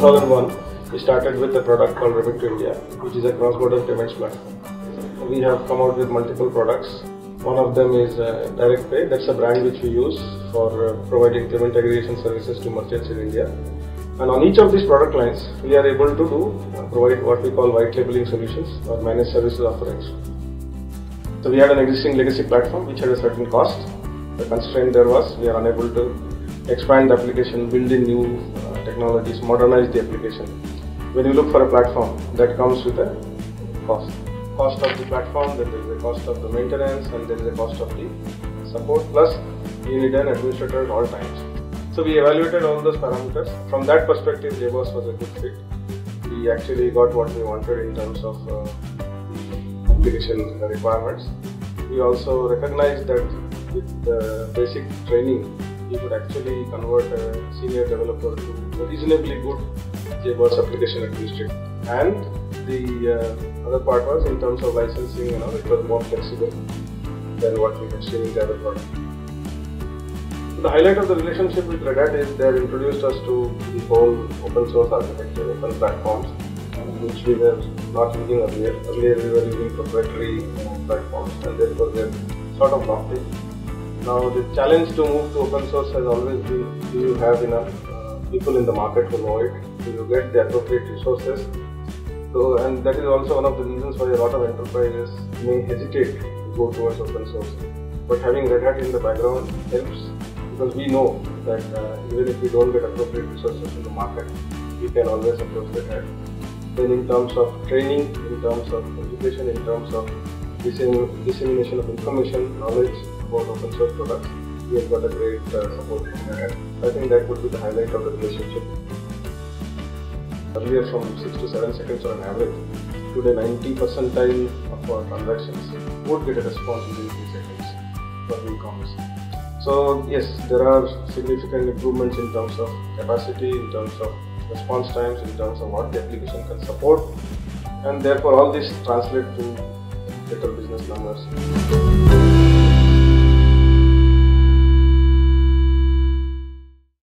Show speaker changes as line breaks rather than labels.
2001, we started with a product called Remit to India, which is a cross-border payments platform. We have come out with multiple products. One of them is uh, Direct Pay. That's a brand which we use for uh, providing payment aggregation services to merchants in India. And on each of these product lines, we are able to do uh, provide what we call white labeling solutions or managed services offerings. So we had an existing legacy platform which had a certain cost. The constraint there was we are unable to expand the application, build in new uh, technologies, modernize the application. When you look for a platform that comes with a cost. Cost of the platform, then there is a cost of the maintenance and there is a cost of the support plus you need an administrator at all times. So we evaluated all those parameters. From that perspective, JBoss was a good fit. We actually got what we wanted in terms of uh, application requirements. We also recognized that with the basic training, you could actually convert a senior developer to a reasonably good JBoss application administrator. And the uh, other part was in terms of licensing, you know, it was more flexible than what we had seen in the other product. The highlight of the relationship with Red Hat is they have introduced us to the whole open source architecture, open platforms, which we were not using earlier. Earlier we were using proprietary platforms and therefore we are sort of locked in. Now the challenge to move to open source has always been do you have enough uh, people in the market who know it? Do you get the appropriate resources? So and that is also one of the reasons why a lot of enterprises may hesitate to go towards open source. But having Red Hat in the background helps because we know that uh, even if we don't get appropriate resources in the market, we can always approach Red Hat. Then in terms of training, in terms of education, in terms of dissemination of information, knowledge about open source products, we have got a great uh, support from Hat. I think that would be the highlight of the relationship. Earlier from 6 to 7 seconds on average, today 90 percentile of our transactions would get a response within 3 seconds for e-commerce. So yes, there are significant improvements in terms of capacity, in terms of response times, in terms of what the application can support, and therefore all this translate to better business numbers.